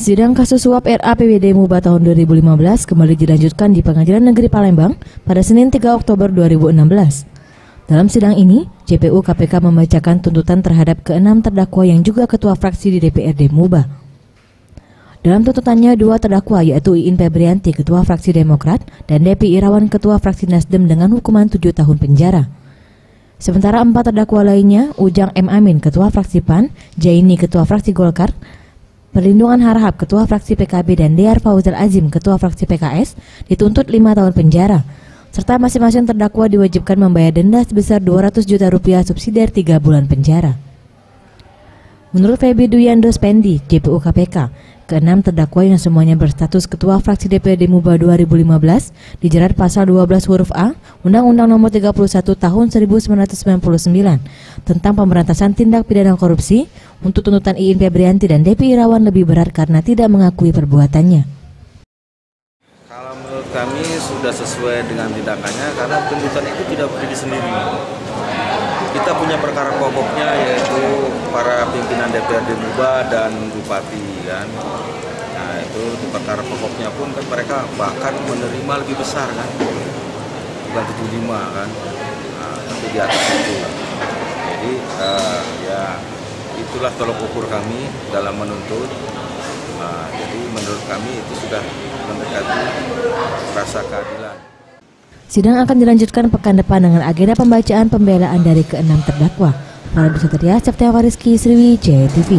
Sidang kasus suap RAPBD MUBA tahun 2015 kembali dilanjutkan di Pengadilan Negeri Palembang pada Senin 3 Oktober 2016. Dalam sidang ini, JPU KPK membacakan tuntutan terhadap keenam terdakwa yang juga ketua fraksi di DPRD MUBA. Dalam tuntutannya, dua terdakwa yaitu Iin Febrianti, ketua fraksi Demokrat, dan Depi Irawan, ketua fraksi Nasdem dengan hukuman tujuh tahun penjara. Sementara empat terdakwa lainnya, Ujang M. Amin, ketua fraksi PAN, Jaini, ketua fraksi Golkar, Perlindungan Harahap, Ketua Fraksi PKB dan Dear Fauzal Azim, Ketua Fraksi PKS, dituntut lima tahun penjara. Serta masing-masing terdakwa diwajibkan membayar denda sebesar 200 juta rupiah subsidi 3 bulan penjara. Menurut Febi Duyando Spendi, JPU KPK, Keenam terdakwa yang semuanya berstatus Ketua Fraksi DPRD MUBA 2015 dijerat pasal 12 huruf A Undang-Undang Nomor 31 Tahun 1999 tentang pemberantasan tindak pidana korupsi untuk tuntutan Iin Febrianti dan Depi Irawan lebih berat karena tidak mengakui perbuatannya. Kalau menurut kami sudah sesuai dengan tindakannya karena tuntutan itu tidak berdiri sendiri. Kita punya perkara pokoknya yaitu para pimpinan DPRD MUBA dan Bupati kan. Nah itu di perkara pokoknya pun kan mereka bahkan menerima lebih besar kan, bukan 75 kan, nah, tapi di atas itu. Itulah tolok ukur kami dalam menuntut. Nah, jadi menurut kami itu sudah mendekati rasa keadilan. Sidang akan dilanjutkan pekan depan dengan agenda pembacaan pembelaan dari keenam terdakwa. Para Satria Septiawa Rizky Sriwijaya TV.